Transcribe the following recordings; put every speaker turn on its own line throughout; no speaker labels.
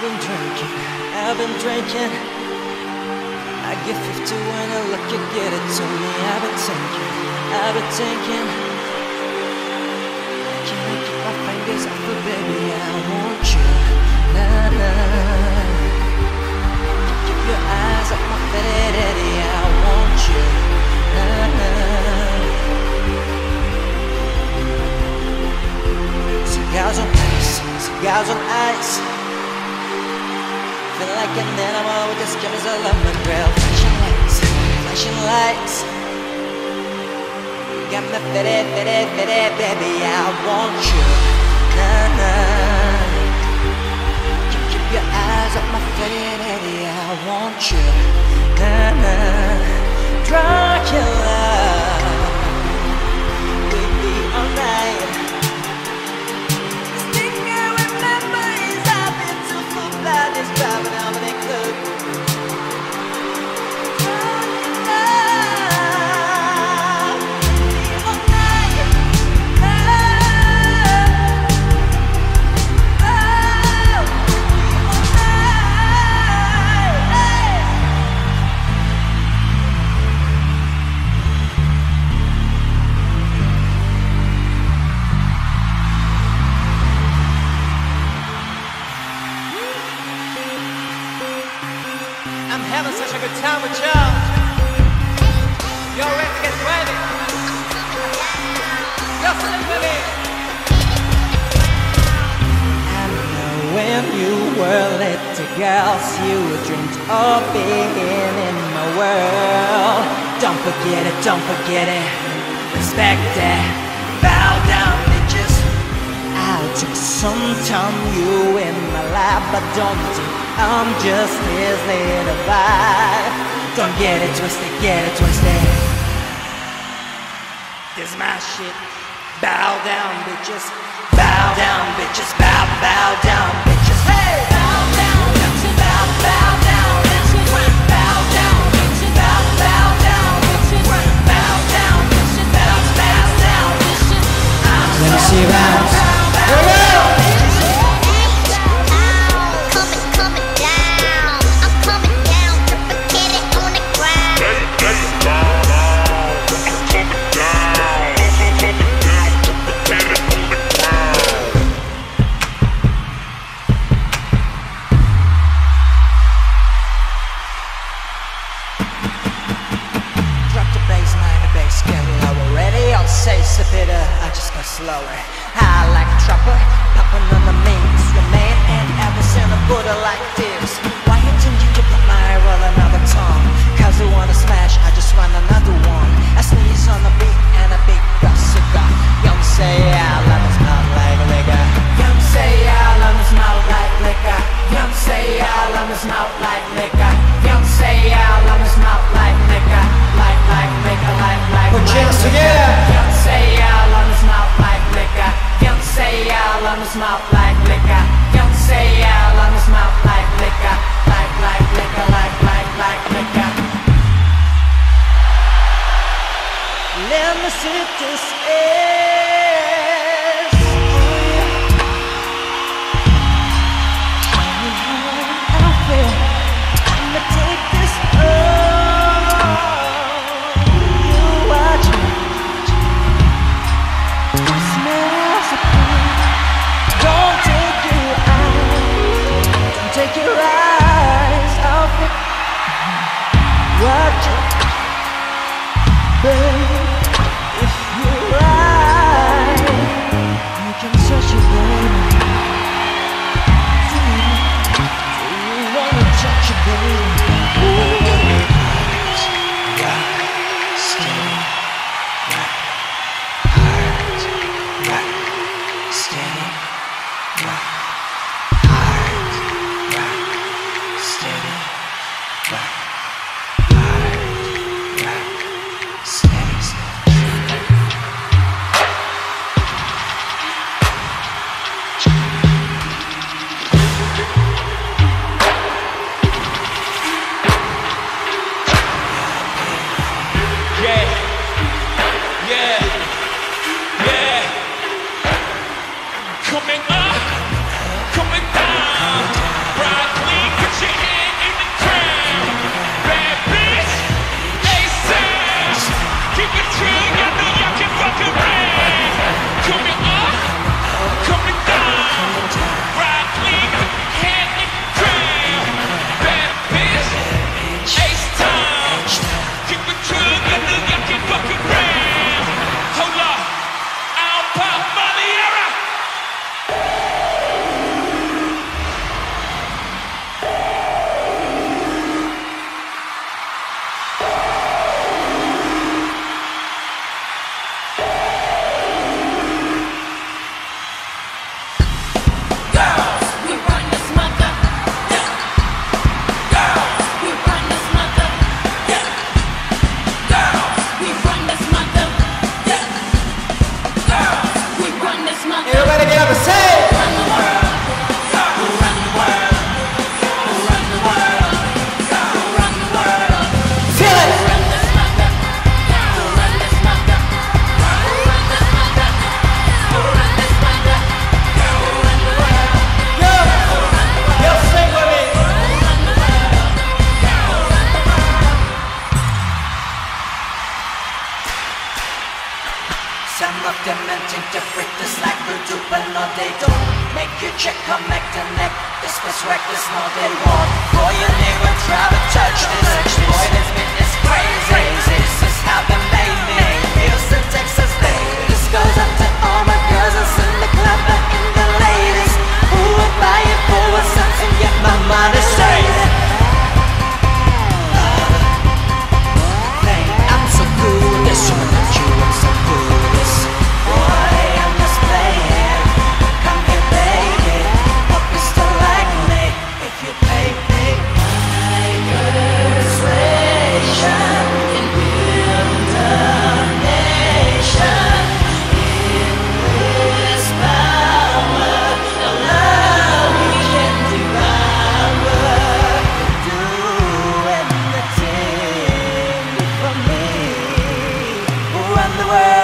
I've been drinking, I've been drinking. I get 50 when I look, you get it to me. I've been thinking, I've been thinking. I can't keep my fingers off it, baby. I want you, nah nah. Keep your eyes off my fetty daddy. All on my grill. Flashing lights, flashing lights. Got me fitted, fitted, fitted, baby. I want you. Nah, nah. Keep, keep your eyes up my fitted, baby. When you were little girls, you dreamed of being in my world. Don't forget it, don't forget it. Respect it. Bow down, bitches. I took some time you in my life, but don't think I'm just his little vibe. Don't get it twisted, get it twisted. This is my shit. Bow down, bitches. Bow down, bitches. Bow, bow down, bitches. Hey! Bow down, bitches. Bow, bow down, bitches. Bow down, bitches. Bow, bow down, bitches. Bow down, bitches. Bow, bow down, bitches. See bounce. I love Babe, connect This was reckless, now they want you name and private touch This boy, the way!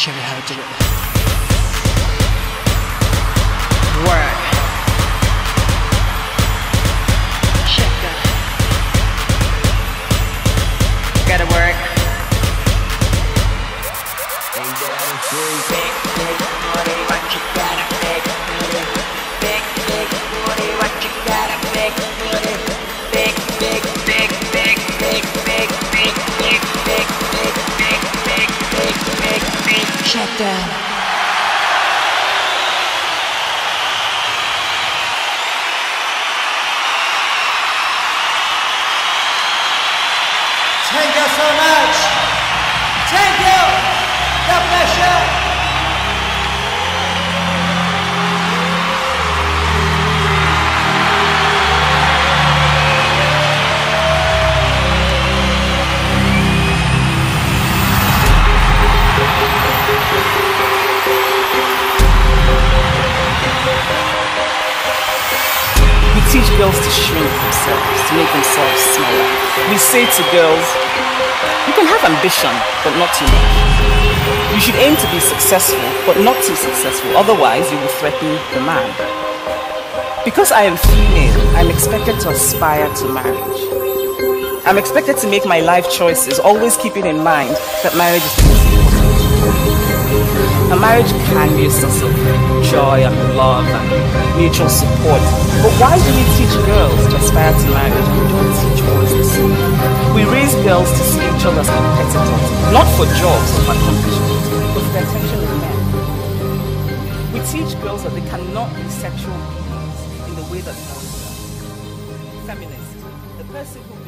Show you how to do it. Work. Check that. Gotta work. Big, big booty, what you got a big. Big, booty, what you got a Check that.
Thank you so much. Thank you. God bless you.
Girls to shrink themselves, to make themselves smaller. We say to girls, you can have ambition, but not too much. You should aim to be successful, but not too successful, otherwise, you will threaten the man. Because I am female, I'm expected to aspire to marriage. I'm expected to make my life choices, always keeping in mind that marriage is the most. A marriage can be a source of joy and love and mutual support. But why do we teach girls to aspire to marriage we don't teach boys the same? We raise girls to see each other as competitors, not for jobs or accomplishments, but for the attention of men. We teach girls that they cannot be sexual beings in the way that boys are. Feminist, the person who